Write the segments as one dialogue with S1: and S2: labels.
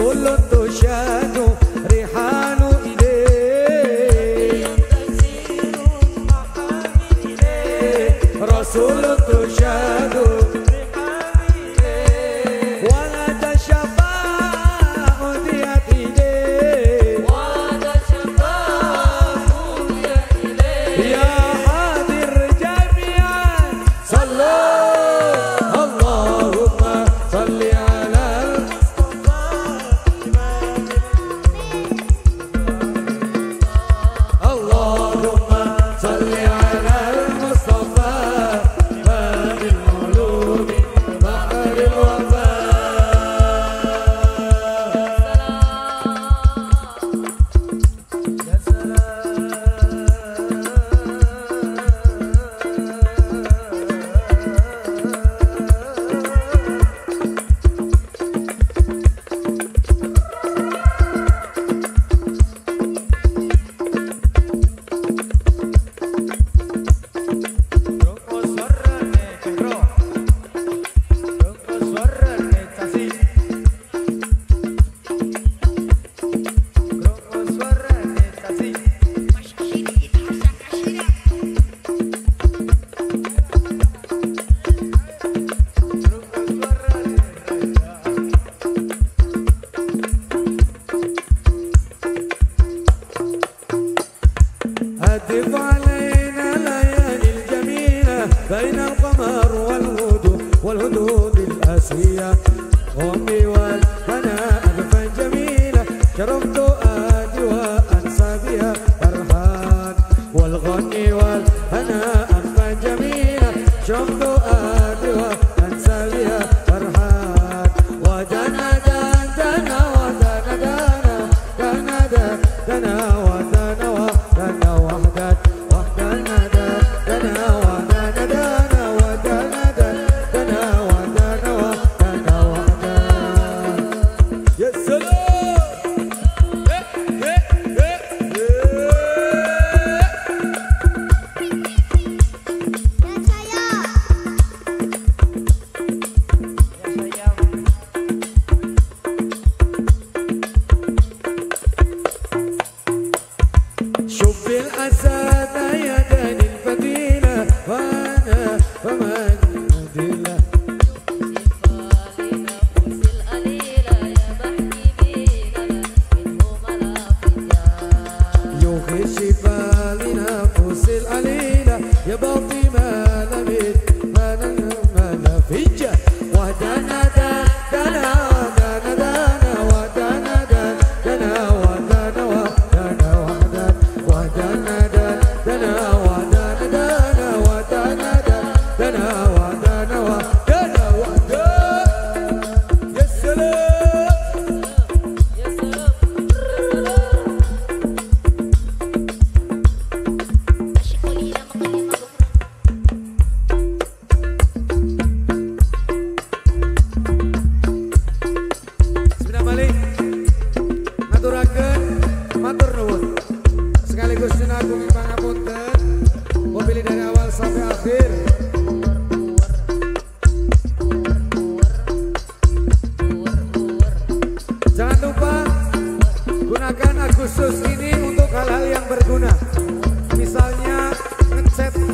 S1: solo toshano rehano ide Rasul toshano القمر والهدوء والهدوء بالأسية أمي والبناء ألفا جميلة. كرمت أدي وأنسابها فرحان. والغني والبناء ألفا جميلة. شمت أدي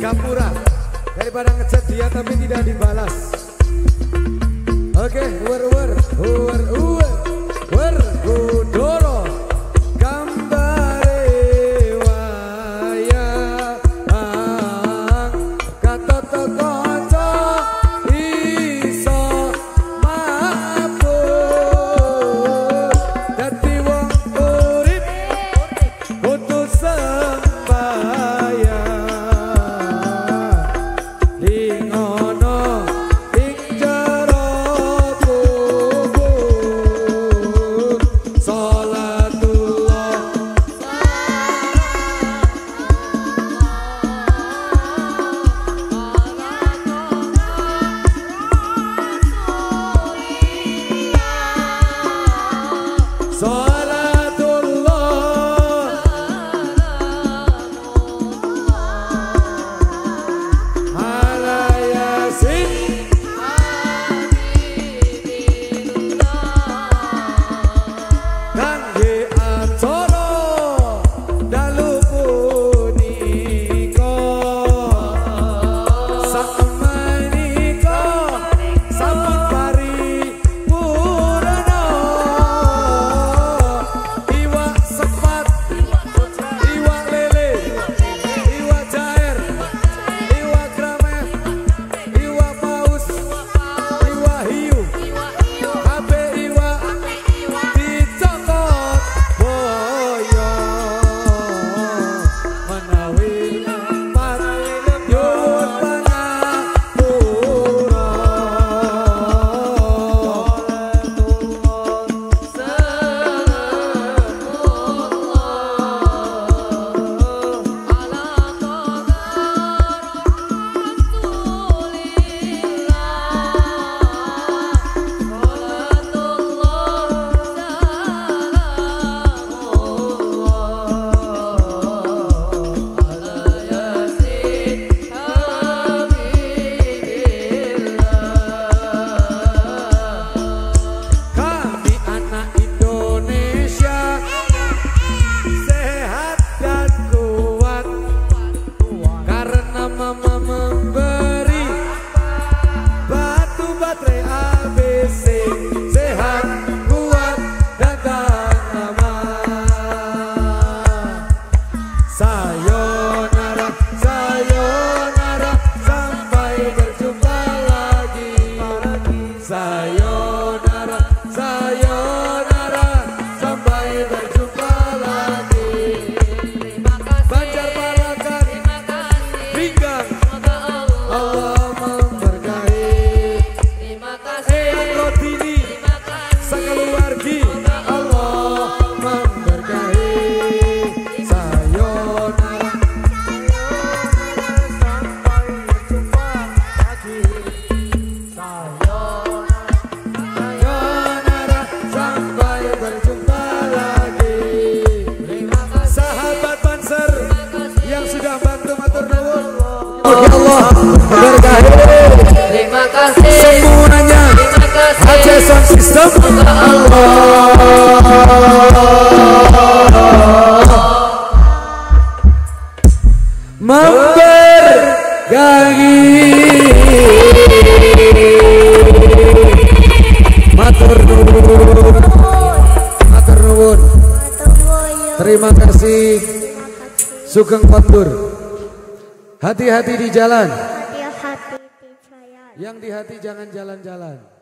S1: Campura Daripada ngechat dia tapi tidak dibalas. Oke, okay, war war, war Só sound system Member gagi Matur nuwun Matur nuwun Terima kasih Sugeng jalan
S2: Hati-hati di jalan.
S1: Yang di hati jangan jalan-jalan.